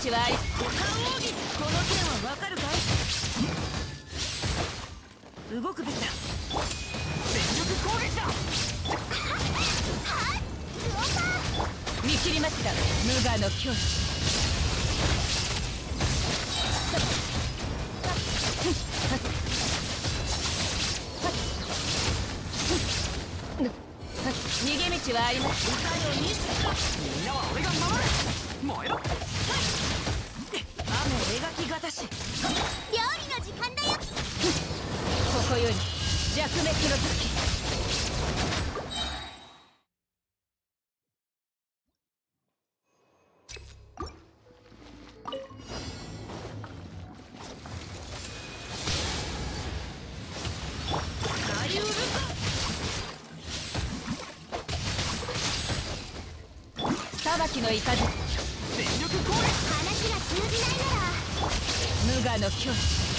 逃げ道はありこの件はわかるかい動くべきだ全力攻撃だ見切りました無我の境地逃げ道はあります。みんなは俺が守る燃えろ描きがたし。料理の時間だよ。ここより弱滅の時。裁きの雷全力攻撃。話が通じないなら。無我の境地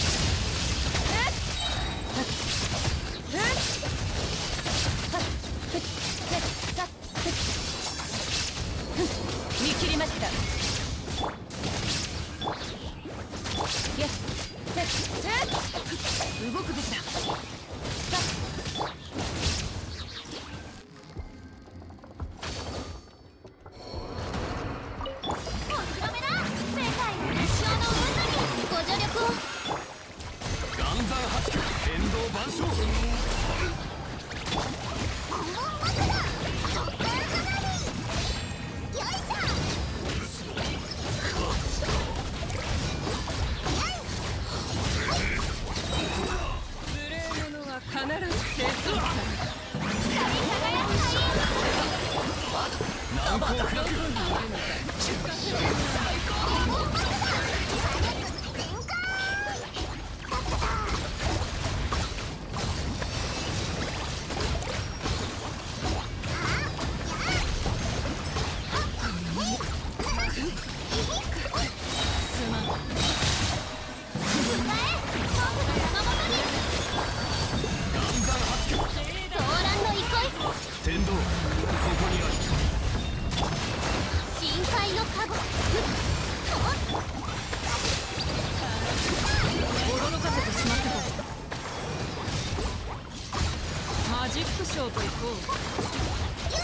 将と行こう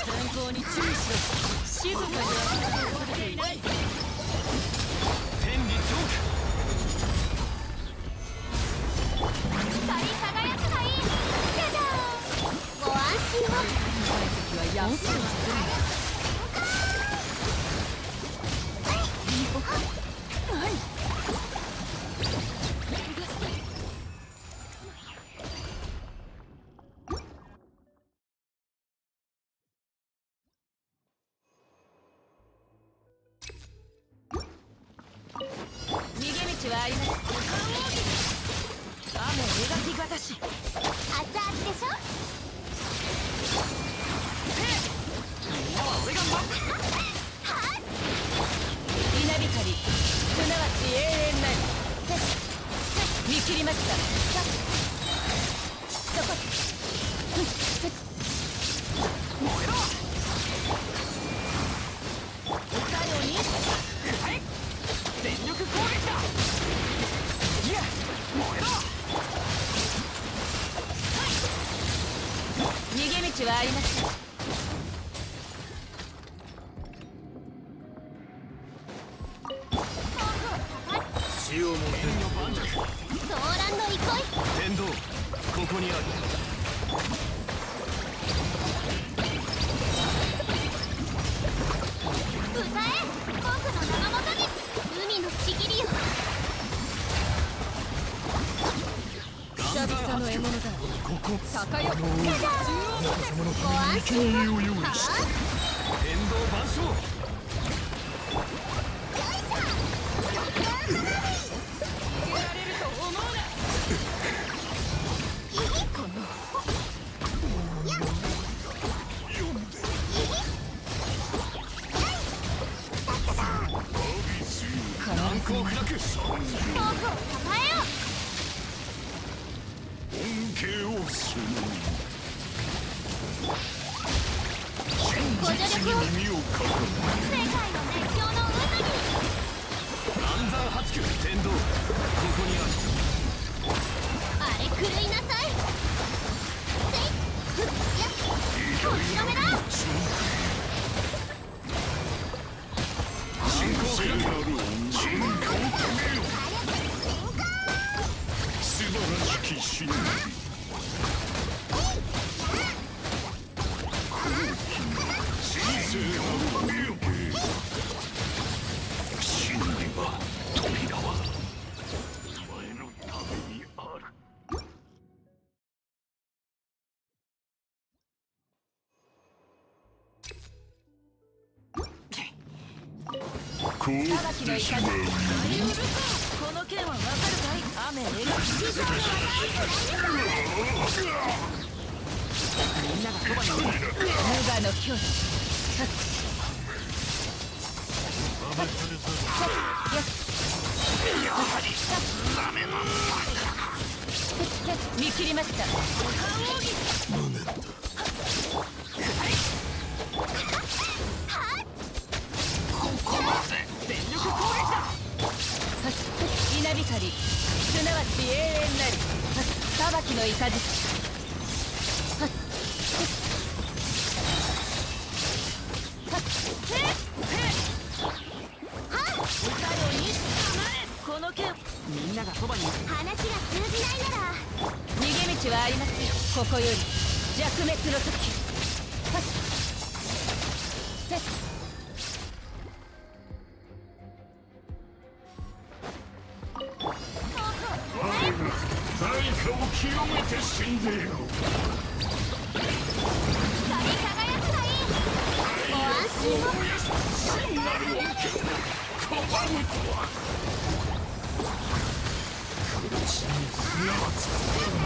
前方に注意しろ静かにはされていない天理チョー光り輝くがいい。じゃじゃんご安心を。はやんする雨描きがたし。熱々でしょ？みんなは俺が守る稲光すなわち永遠なり。見切りました逃げ道はありません。死をも天女盤石動乱の憩い。天道ここにあるんご安心をは天道万象難攻不落僕をたえよ恩恵をするご助耳を。囲む世界の熱狂の渦に八九天道ここにああれ狂いなさいせいっやっだ進行する進行をめよ素晴らしき忍びこうしてしまうよこの剣はわかるかい雨描きみんながそばにおる無我の境地見切りましたすなわち永遠なり。裁きの雷。この剣みんながそばに話が通じないなら逃げ道はありますよここより弱滅の時かを清めて死んでいる。光り輝くがいいご安心を真なる恩恵を拒むとはすなわち